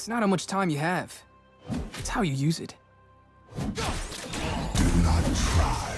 It's not how much time you have. It's how you use it. Do not try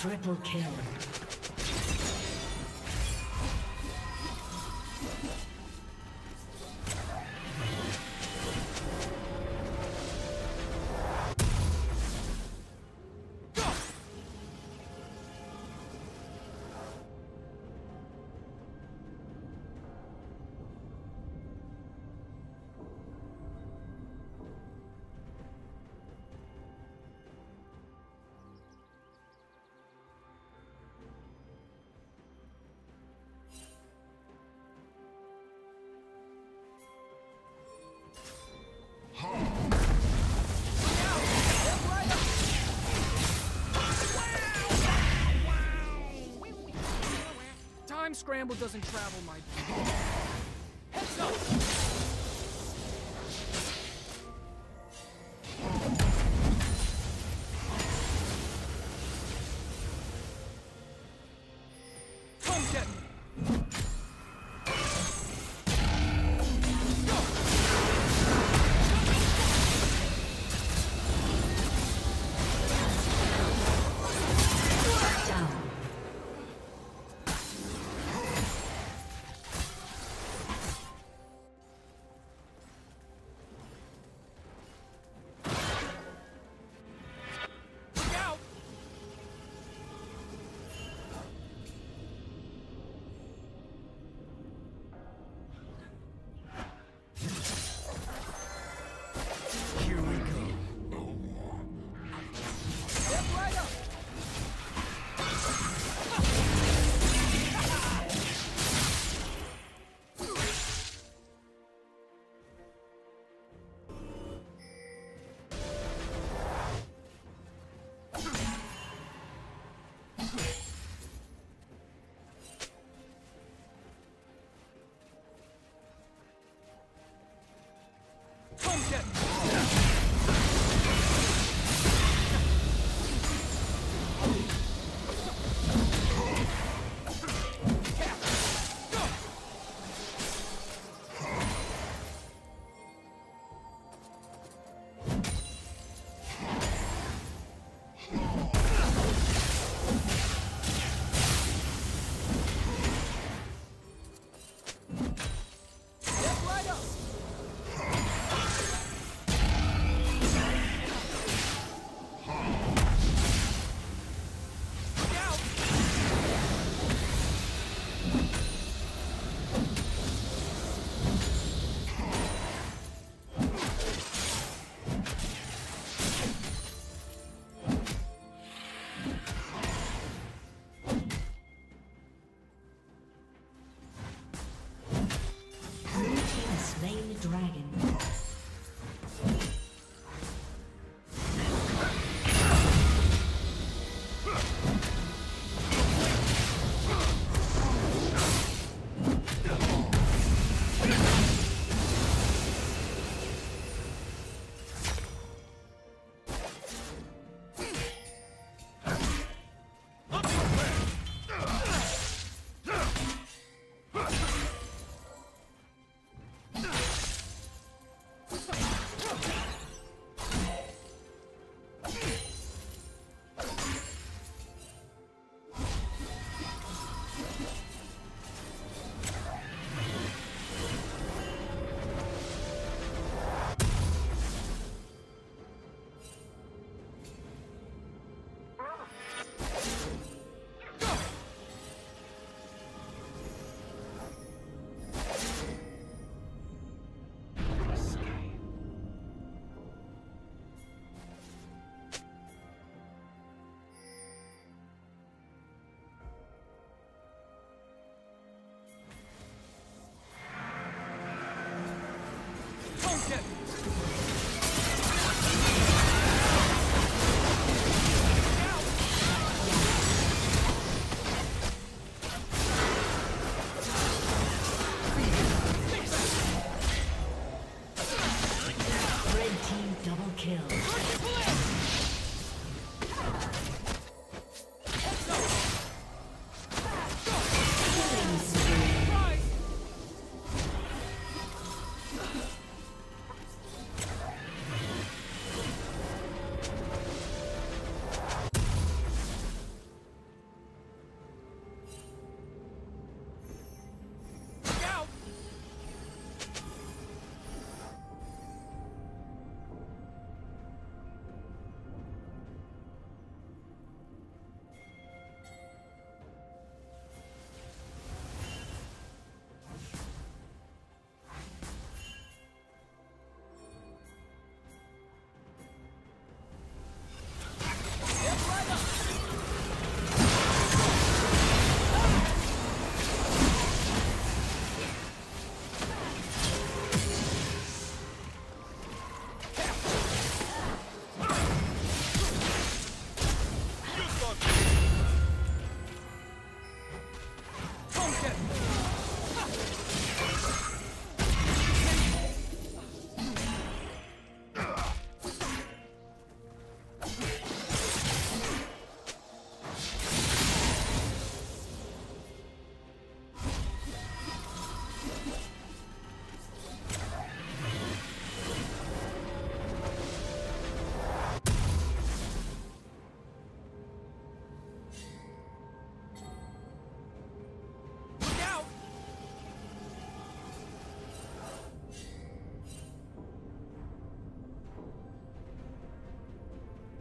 triple kill. Scramble doesn't travel my...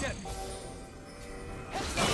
get me.